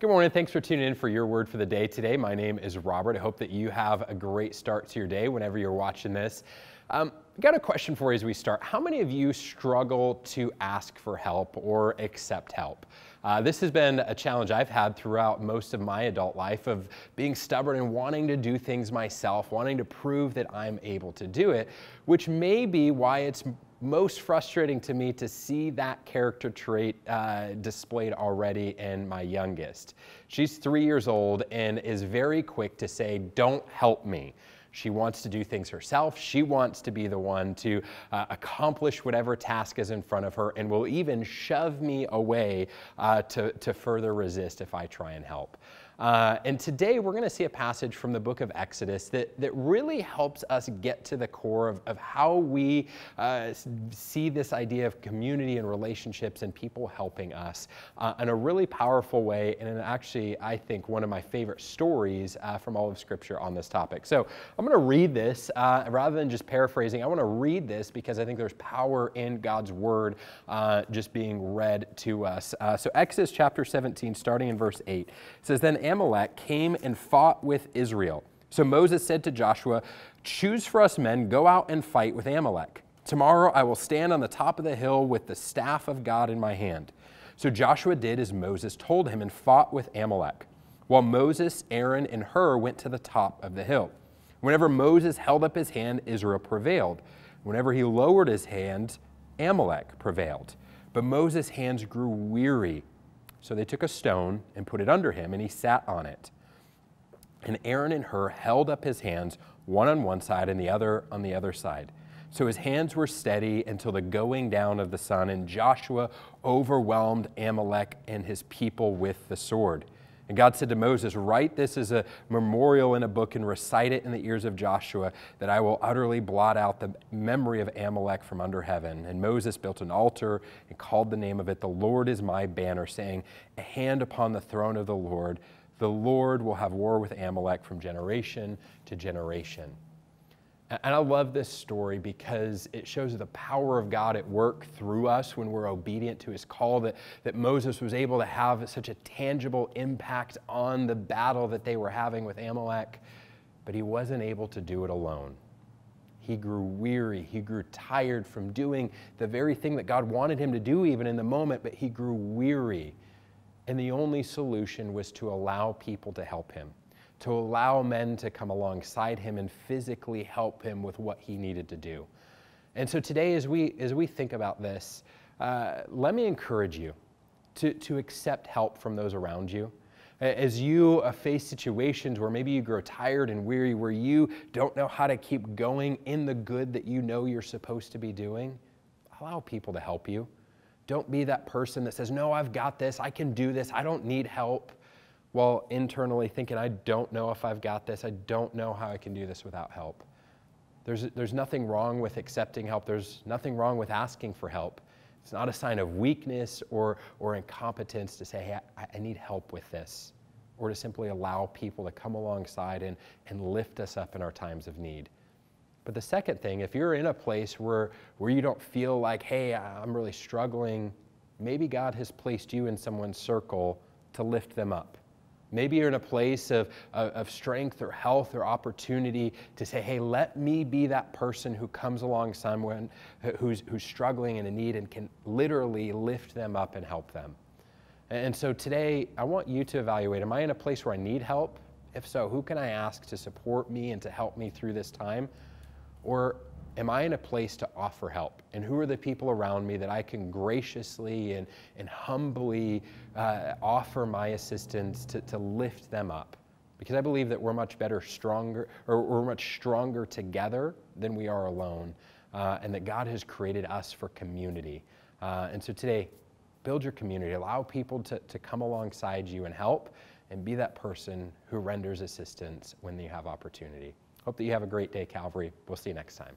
Good morning. Thanks for tuning in for your word for the day today. My name is Robert. I hope that you have a great start to your day whenever you're watching this. Um, got a question for you as we start. How many of you struggle to ask for help or accept help? Uh, this has been a challenge I've had throughout most of my adult life of being stubborn and wanting to do things myself, wanting to prove that I'm able to do it, which may be why it's most frustrating to me to see that character trait uh, displayed already in my youngest. She's three years old and is very quick to say, Don't help me. She wants to do things herself. She wants to be the one to uh, accomplish whatever task is in front of her and will even shove me away uh, to, to further resist if I try and help. Uh, and today we're going to see a passage from the book of Exodus that, that really helps us get to the core of, of how we uh, see this idea of community and relationships and people helping us uh, in a really powerful way. And actually, I think, one of my favorite stories uh, from all of Scripture on this topic. So I'm going to read this uh, rather than just paraphrasing. I want to read this because I think there's power in God's word uh, just being read to us. so Exodus chapter 17, starting in verse 8, says, Then Amalek came and fought with Israel. So Moses said to Joshua, Choose for us men, go out and fight with Amalek. Tomorrow I will stand on the top of the hill with the staff of God in my hand. So Joshua did as Moses told him and fought with Amalek, while Moses, Aaron, and Hur went to the top of the hill. Whenever Moses held up his hand, Israel prevailed. Whenever he lowered his hand, Amalek prevailed. But Moses' hands grew weary so they took a stone and put it under him, and he sat on it. And Aaron and Hur held up his hands, one on one side and the other on the other side. So his hands were steady until the going down of the sun, and Joshua overwhelmed Amalek and his people with the sword. And God said to Moses, Write this as a memorial in a book and recite it in the ears of Joshua, that I will utterly blot out the memory of Amalek from under heaven. And Moses built an altar and called the name of it, The Lord is my banner, saying, A hand upon the throne of the Lord. The Lord will have war with Amalek from generation to generation. And I love this story because it shows the power of God at work through us when we're obedient to his call, that, that Moses was able to have such a tangible impact on the battle that they were having with Amalek, but he wasn't able to do it alone. He grew weary. He grew tired from doing the very thing that God wanted him to do, even in the moment, but he grew weary. And the only solution was to allow people to help him to allow men to come alongside him and physically help him with what he needed to do. And so today, as we, as we think about this, uh, let me encourage you to, to accept help from those around you. As you uh, face situations where maybe you grow tired and weary, where you don't know how to keep going in the good that you know you're supposed to be doing, allow people to help you. Don't be that person that says, No, I've got this, I can do this, I don't need help while internally thinking, I don't know if I've got this, I don't know how I can do this without help. There's, there's nothing wrong with accepting help, there's nothing wrong with asking for help. It's not a sign of weakness or, or incompetence to say, hey, I, I need help with this, or to simply allow people to come alongside and, and lift us up in our times of need. But the second thing, if you're in a place where, where you don't feel like, hey, I'm really struggling, maybe God has placed you in someone's circle to lift them up Maybe you're in a place of, of, strength or health or opportunity to say, hey, let me be that person who comes along someone who's, who's struggling in a need and can literally lift them up and help them. And so today, I want you to evaluate am I in a place where I need help? If so, who can I ask to support me and to help me through this time? Or am I in a place to offer help? And who are the people around me that I can graciously and, and humbly uh, offer my assistance to, to lift them up? Because I believe that we're much better, stronger, or we're much stronger together than we are alone, uh, and that God has created us for community. Uh, and so today, build your community, allow people to, to come alongside you and help, and be that person who renders assistance when you have opportunity. Hope that you have a great day, Calvary. We'll see you next time.